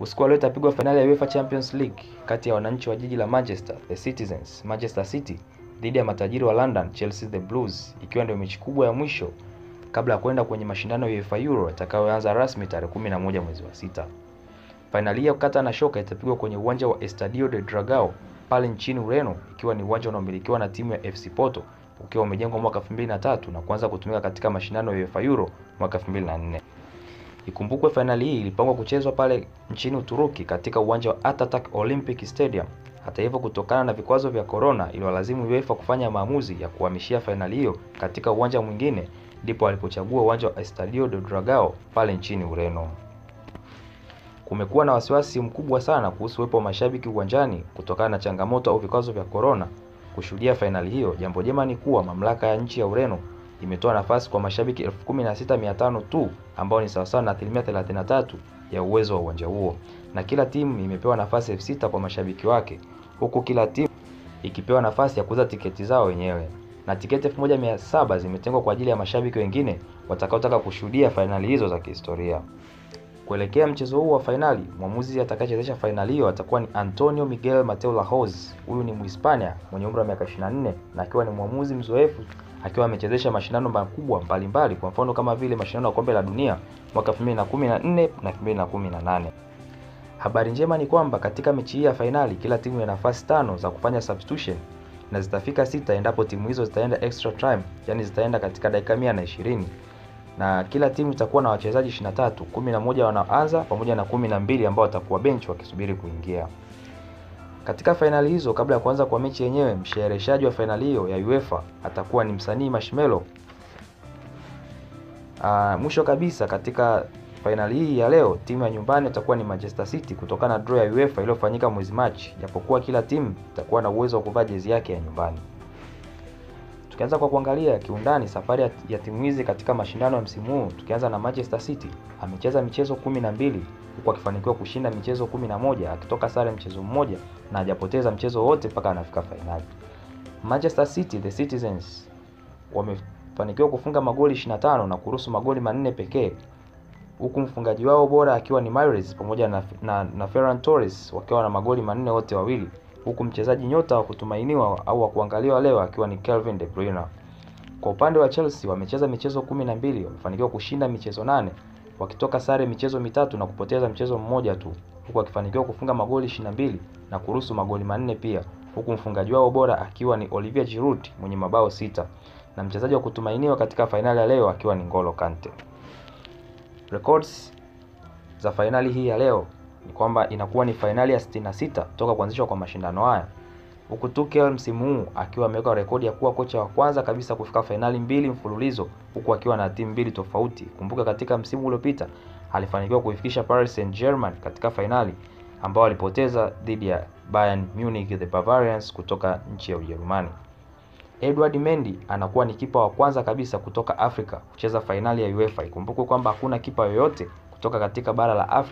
Usiku wa leo itapigwa fainali ya UEFA Champions League kati ya wananchi wa jiji la Manchester, the Citizens, Manchester City dhidi ya matajiri wa London, Chelsea the Blues, ikiwa ndio mechi kubwa ya mwisho kabla ya kwenda kwenye mashindano ya UEFA Euro yatakayoanza rasmi tarehe 11 mwezi wa sita. Fainali ya kukata na shoka itapigwa kwenye uwanja wa Estadio de Dragao pale nchini Ureno, ikiwa ni uwanja unaomilikiwa na timu ya FC Porto ukiwa umejengwa mwaka 2003 na kuanza kutumika katika mashindano ya UEFA Euro mwaka 2004. Ikumbukwe fainali hii ilipangwa kuchezwa pale nchini Uturuki katika uwanja wa Atatürk Olympic Stadium. Hata hivyo, kutokana na vikwazo vya corona iliwalazimu UEFA kufanya maamuzi ya kuhamishia fainali hiyo katika uwanja mwingine, ndipo walipochagua uwanja wa Estadio de Dragao pale nchini Ureno. Kumekuwa na wasiwasi mkubwa sana kuhusu uwepo wa mashabiki uwanjani kutokana na changamoto au vikwazo vya corona kushuhudia fainali hiyo. Jambo jema ni kuwa mamlaka ya nchi ya Ureno imetoa nafasi kwa mashabiki 16500 tu ambao ni sawasawa na asilimia 33 ya uwezo wa uwanja huo, na kila timu imepewa nafasi elfu sita kwa mashabiki wake, huku kila timu ikipewa nafasi ya kuuza tiketi zao wenyewe, na tiketi 1700 zimetengwa kwa ajili ya mashabiki wengine watakaotaka kushuhudia fainali hizo za kihistoria. Kuelekea mchezo huu wa fainali, mwamuzi atakayechezesha fainali hiyo atakuwa ni Antonio Miguel Mateo Lahoz. Huyu ni Mhispania mwenye umri wa miaka 24 na akiwa ni mwamuzi mzoefu akiwa amechezesha mashindano makubwa mbalimbali, kwa mfano kama vile mashindano ya kombe la dunia mwaka 2014 na 2018. Habari njema ni kwamba katika mechi hii ya fainali kila timu ina nafasi tano za kufanya substitution na zitafika sita endapo timu hizo zitaenda extra time, yani zitaenda katika dakika mia na ishirini na kila timu itakuwa na wachezaji 23, 11 wanaanza pamoja na 12 ambao watakuwa bench wakisubiri kuingia. Katika fainali hizo, kabla ya kuanza kwa mechi yenyewe, mshereheshaji wa fainali hiyo ya UEFA atakuwa ni msanii Marshmello. Uh, mwisho kabisa katika fainali hii ya leo timu ya nyumbani itakuwa ni Manchester City kutokana na draw ya UEFA iliyofanyika mwezi Machi, japokuwa kila timu itakuwa na uwezo wa kuvaa jezi yake ya nyumbani. Tukianza kwa kuangalia kiundani safari ya, timu hizi katika mashindano ya msimu huu, tukianza na Manchester City, amecheza michezo kumi na mbili huku akifanikiwa kushinda michezo kumi na moja akitoka sare mchezo mmoja na hajapoteza mchezo wote mpaka anafika fainali. Manchester City the Citizens wamefanikiwa kufunga magoli 25 na kuruhusu magoli manne pekee huku mfungaji wao bora akiwa ni Mahrez pamoja na, na, na Ferran Torres wakiwa na magoli manne wote wawili huku mchezaji nyota wa kutumainiwa au wa kuangaliwa leo akiwa ni Kevin De Bruyne. Kwa upande wa Chelsea wamecheza michezo kumi na mbili, wamefanikiwa kushinda michezo nane, wakitoka sare michezo mitatu na kupoteza mchezo mmoja tu, huku wakifanikiwa kufunga magoli 22 na kuruhusu magoli manne pia, huku mfungaji wao bora akiwa ni Olivier Giroud mwenye mabao sita na mchezaji wa kutumainiwa katika fainali ya leo akiwa ni N'Golo Kante. Records za fainali hii ya leo ni kwamba inakuwa ni fainali ya 66 toka kuanzishwa kwa mashindano haya, huku Tuchel msimu huu akiwa ameweka rekodi ya kuwa kocha wa kwanza kabisa kufika fainali mbili mfululizo huku akiwa na timu mbili tofauti. Kumbuka katika msimu uliopita alifanikiwa kuifikisha Paris Saint-Germain katika fainali ambao alipoteza dhidi ya Bayern Munich the Bavarians kutoka nchi ya Ujerumani. Edward Mendy anakuwa ni kipa wa kwanza kabisa kutoka Afrika kucheza fainali ya UEFA. Ikumbukwe kwamba hakuna kipa yoyote kutoka katika bara la Afrika